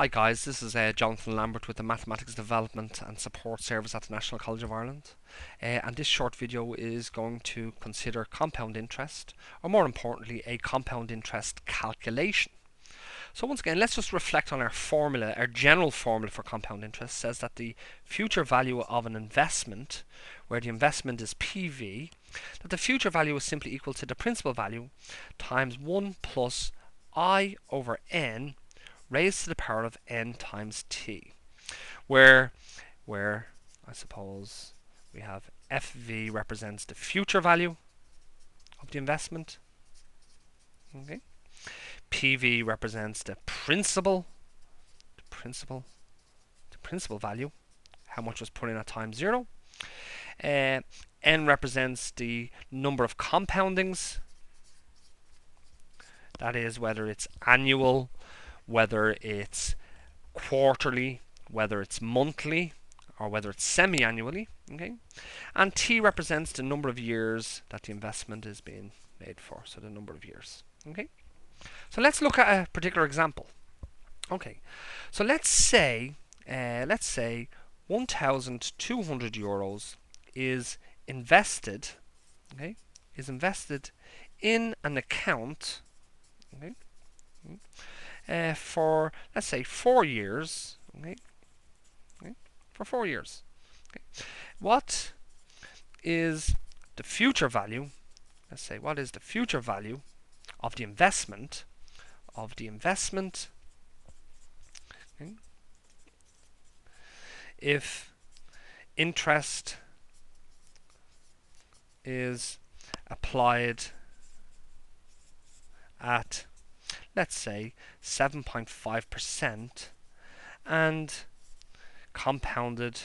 Hi guys, this is uh, Jonathan Lambert with the Mathematics Development and Support Service at the National College of Ireland. Uh, and this short video is going to consider compound interest, or more importantly, a compound interest calculation. So once again, let's just reflect on our formula. Our general formula for compound interest says that the future value of an investment, where the investment is PV, that the future value is simply equal to the principal value times 1 plus i over n raised to the power of n times t, where, where I suppose we have FV represents the future value of the investment. Okay. PV represents the principal, the principal, the principal value, how much was put in at time zero. Uh, N represents the number of compoundings, that is whether it's annual whether it's quarterly, whether it's monthly, or whether it's semi-annually. Okay, and T represents the number of years that the investment is being made for, so the number of years. Okay, so let's look at a particular example. Okay, so let's say uh, let's say 1,200 euros is invested. Okay, is invested in an account. Okay uh, for let's say four years. Okay, okay? for four years. Okay. What is the future value? Let's say what is the future value of the investment of the investment okay, if interest is applied at let's say 7.5% and compounded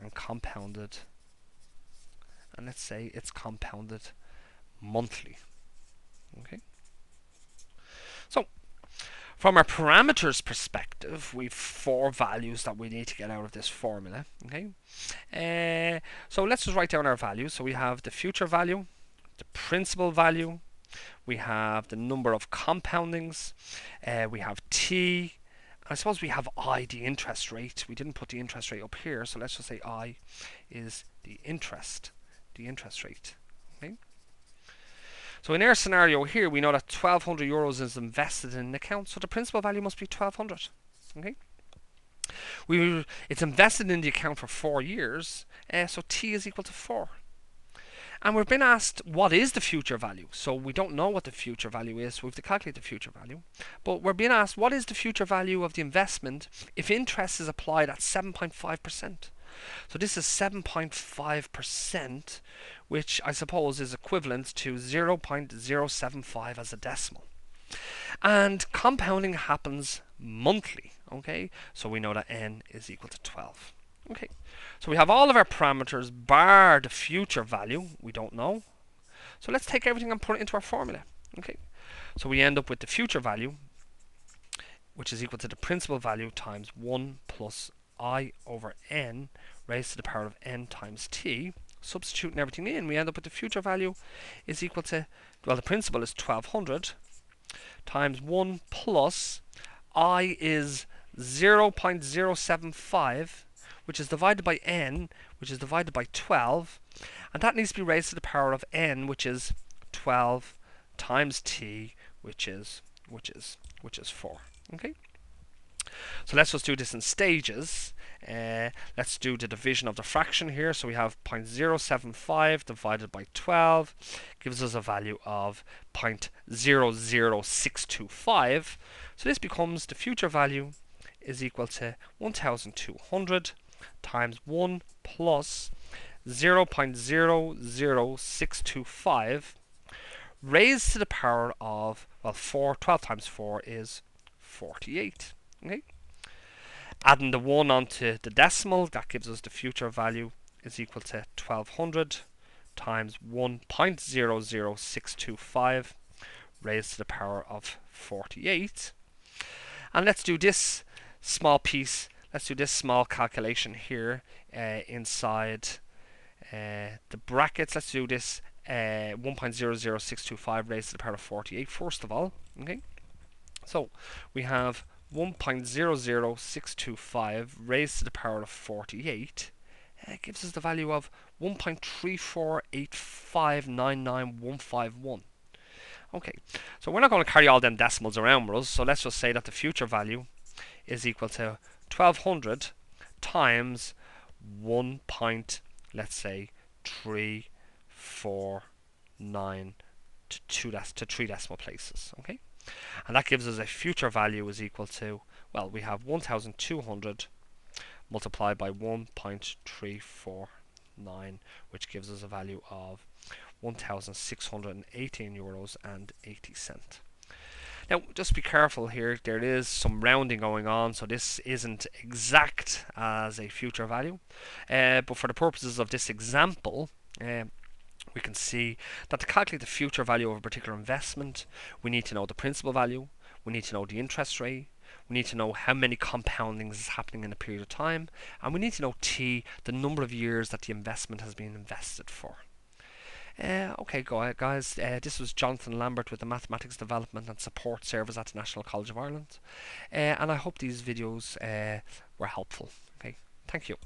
and compounded. And let's say it's compounded monthly. Okay? So from our parameters perspective we've four values that we need to get out of this formula. Okay? Uh, so let's just write down our values. So we have the future value the principal value we have the number of compoundings, uh, we have T, I suppose we have I, the interest rate. We didn't put the interest rate up here, so let's just say I is the interest, the interest rate. Okay. So in our scenario here, we know that 1,200 euros is invested in an account, so the principal value must be 1,200. Okay. We, it's invested in the account for four years, uh, so T is equal to 4. And we've been asked what is the future value. So we don't know what the future value is, so we have to calculate the future value. But we're being asked what is the future value of the investment if interest is applied at 7.5%. So this is 7.5%, which I suppose is equivalent to 0.075 as a decimal. And compounding happens monthly, okay? So we know that n is equal to 12. Okay, so we have all of our parameters bar the future value. We don't know. So let's take everything and put it into our formula. Okay, so we end up with the future value, which is equal to the principal value times 1 plus i over n raised to the power of n times t. Substituting everything in, we end up with the future value is equal to, well, the principal is 1200 times 1 plus i is 0.075 which is divided by n, which is divided by 12, and that needs to be raised to the power of n, which is 12 times t, which is which is which is 4. Okay. So let's just do this in stages. Uh, let's do the division of the fraction here. So we have 0.075 divided by 12 gives us a value of 0.00625. So this becomes the future value is equal to 1200 times 1 plus 0.00625 raised to the power of, well, 4, 12 times 4 is 48. Okay. Adding the 1 onto the decimal, that gives us the future value is equal to 1200 times 1.00625 raised to the power of 48. And let's do this small piece let's do this small calculation here uh, inside uh, the brackets. Let's do this uh, 1.00625 raised to the power of 48 first of all. Okay, so we have 1.00625 raised to the power of 48 uh, gives us the value of 1.348599151. Okay, so we're not going to carry all them decimals around with us, so let's just say that the future value is equal to 1200 times 1 point, let's say, 349 to, two to three decimal places, okay? And that gives us a future value is equal to, well, we have 1200 multiplied by 1.349, which gives us a value of 1,618 euros and 80 cent. Now, just be careful here. There is some rounding going on, so this isn't exact as a future value. Uh, but for the purposes of this example, uh, we can see that to calculate the future value of a particular investment, we need to know the principal value, we need to know the interest rate, we need to know how many compoundings is happening in a period of time, and we need to know T, the number of years that the investment has been invested for. Uh, okay, guys. Uh, this was Jonathan Lambert with the Mathematics Development and Support Service at the National College of Ireland, uh, and I hope these videos uh, were helpful. Okay, thank you.